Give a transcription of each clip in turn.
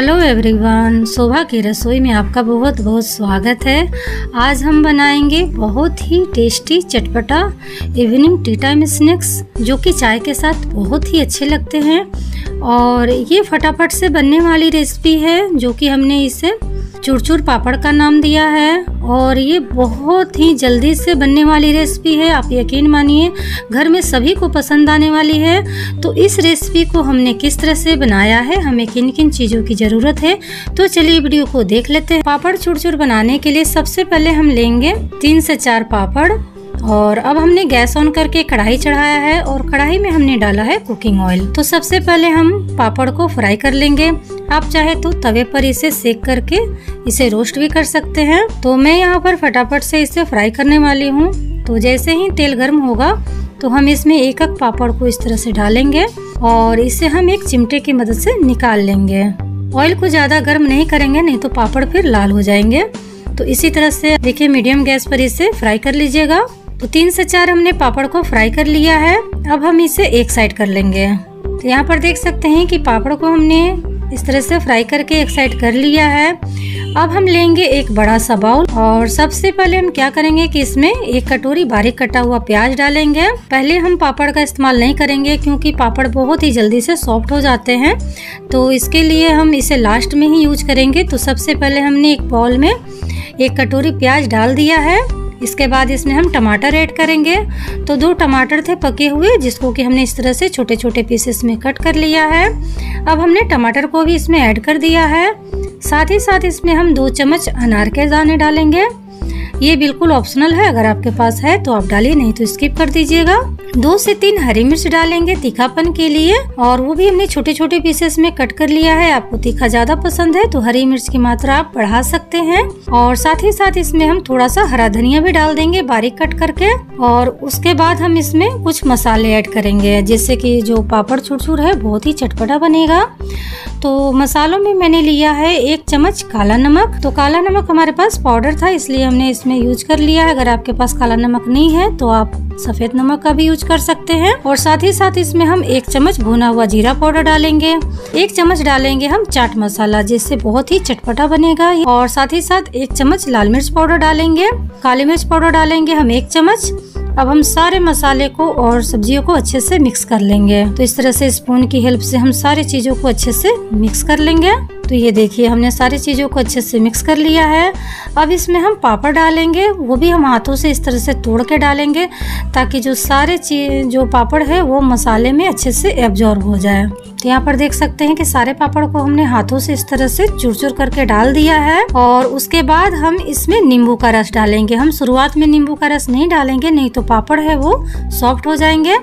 Hello everyone, शोभा की रसोई में आपका बहुत बहुत स्वागत है। आज हम बनाएँगे बहुत ही टेस्टी चटपटा इवनिंग टी टाइम स्नैक्स जो कि चाय के साथ बहुत ही अच्छे लगते हैं। और ये फटाफट से बनने वाली रेसिपी है, जो कि हमने इसे चूरचूर पापड़ का नाम दिया है। और ये बहुत ही जल्दी से बनने वाली रेसिपी है, आप यकीन मानिए। घर में सभी को पसंद आने वाली है। तो इस रेसिपी को हमने किस तरह से बनाया है, हमें किन किन चीज़ों की ज़रूरत है तो चलिए वीडियो को देख लेते हैं। पापड़ चूरचूर बनाने के लिए सबसे पहले हम लेंगे तीन से चार पापड़। और अब हमने गैस ऑन करके कढ़ाई चढ़ाया है और कढ़ाई में हमने डाला है कुकिंग ऑयल तो सबसे पहले हम पापड़ को फ्राई कर लेंगे। आप चाहे तो तवे पर इसे सेक करके इसे रोस्ट भी कर सकते हैं। तो मैं यहाँ पर फटाफट से इसे फ्राई करने वाली हूँ। तो जैसे ही तेल गर्म होगा तो हम इसमें एक एक पापड़ को इस तरह से डालेंगे और इसे हम एक चिमटे की मदद से निकाल लेंगे। ऑयल को ज़्यादा गर्म नहीं करेंगे, नहीं तो पापड़ फिर लाल हो जाएँगे। तो इसी तरह से देखिए मीडियम गैस पर इसे फ्राई कर लीजिएगा। तो तीन से चार हमने पापड़ को फ्राई कर लिया है। अब हम इसे एक साइड कर लेंगे। तो यहाँ पर देख सकते हैं कि पापड़ को हमने इस तरह से फ्राई करके एक साइड कर लिया है। अब हम लेंगे एक बड़ा सा बाउल और सबसे पहले हम क्या करेंगे कि इसमें एक कटोरी बारीक कटा हुआ प्याज डालेंगे। पहले हम पापड़ का इस्तेमाल नहीं करेंगे क्योंकि पापड़ बहुत ही जल्दी से सॉफ्ट हो जाते हैं। तो इसके लिए हम इसे लास्ट में ही यूज़ करेंगे। तो सबसे पहले हमने एक बाउल में एक कटोरी प्याज डाल दिया है। इसके बाद इसमें हम टमाटर ऐड करेंगे। तो दो टमाटर थे पके हुए, जिसको कि हमने इस तरह से छोटे छोटे पीसेस में कट कर लिया है। अब हमने टमाटर को भी इसमें ऐड कर दिया है। साथ ही साथ इसमें हम दो चम्मच अनार के दाने डालेंगे। ये बिल्कुल ऑप्शनल है, अगर आपके पास है तो आप डालिए, नहीं तो स्किप कर दीजिएगा। दो से तीन हरी मिर्च डालेंगे तीखापन के लिए, और वो भी हमने छोटे छोटे पीसेस में कट कर लिया है। आपको तीखा ज़्यादा पसंद है तो हरी मिर्च की मात्रा आप बढ़ा सकते हैं, और साथ ही साथ इसमें हम थोड़ा सा हरा धनिया भी डाल देंगे बारीक कट करके, और उसके बाद हम इसमें कुछ मसाले ऐड करेंगे, जिससे कि जो पापड़ छुरछुर है बहुत ही चटपटा बनेगा। तो मसालों में मैंने लिया है एक चम्मच काला नमक। तो काला नमक हमारे पास पाउडर था, इसलिए हमने इसमें यूज़ कर लिया है। अगर आपके पास काला नमक नहीं है तो आप सफ़ेद नमक का भी यूज़ कर सकते हैं। और साथ ही साथ इसमें हम एक चम्मच भुना हुआ जीरा पाउडर डालेंगे। एक चम्मच डालेंगे हम चाट मसाला, जिससे बहुत ही चटपटा बनेगा। और साथ ही साथ एक चम्मच लाल मिर्च पाउडर डालेंगे। काली मिर्च पाउडर डालेंगे हम एक चम्मच। अब हम सारे मसाले को और सब्जियों को अच्छे से मिक्स कर लेंगे। तो इस तरह से स्पून की हेल्प से हम सारी चीज़ों को अच्छे से मिक्स कर लेंगे। तो ये देखिए, हमने सारी चीज़ों को अच्छे से मिक्स कर लिया है। अब इसमें हम पापड़ डालेंगे, वो भी हम हाथों से इस तरह से तोड़ के डालेंगे, ताकि जो सारे चीज़ जो पापड़ है, वो मसाले में अच्छे से एब्जॉर्ब हो जाए। तो यहाँ पर देख सकते हैं कि सारे पापड़ को हमने हाथों से इस तरह से चुर चुर करके डाल दिया है और उसके बाद हम इसमें नींबू का रस डालेंगे। हम शुरुआत में नींबू का रस नहीं डालेंगे, नहीं तो पापड़ है वो सॉफ्ट हो जाएँगे।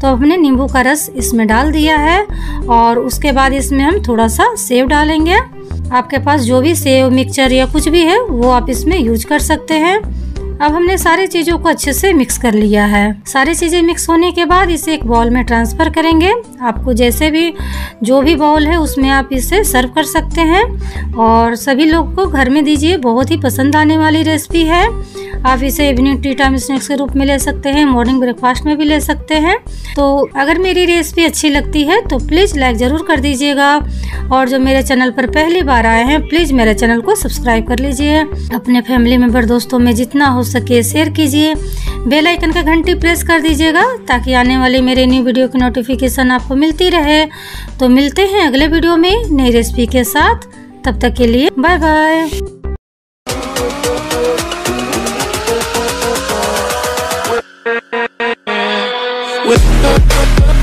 तो हमने नींबू का रस इसमें डाल दिया है और उसके बाद इसमें हम थोड़ा सा सेव डालेंगे। आपके पास जो भी सेव, मिक्सचर या कुछ भी है, वो आप इसमें यूज़ कर सकते हैं। अब हमने सारी चीज़ों को अच्छे से मिक्स कर लिया है। सारी चीज़ें मिक्स होने के बाद इसे एक बॉल में ट्रांसफ़र करेंगे। आपको जैसे भी, जो भी बॉल है, उसमें आप इसे सर्व कर सकते हैं। और सभी लोग को घर में दीजिए, बहुत ही पसंद आने वाली रेसिपी है। आप इसे इवनिंग टी टाइम स्नैक्स के रूप में ले सकते हैं मॉर्निंग ब्रेकफास्ट में भी ले सकते हैं। तो अगर मेरी रेसिपी अच्छी लगती है तो प्लीज़ लाइक ज़रूर कर दीजिएगा। और जो मेरे चैनल पर पहली बार आए हैं प्लीज़ मेरे चैनल को सब्सक्राइब कर लीजिए। अपने फैमिली मेंबर दोस्तों में जितना हो सके शेयर कीजिए। बेल आइकन का घंटी प्रेस कर दीजिएगा, ताकि आने वाली मेरे न्यू वीडियो की नोटिफिकेशन आपको मिलती रहे। तो मिलते हैं अगले वीडियो में नई रेसिपी के साथ। तब तक के लिए बाय बाय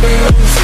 feels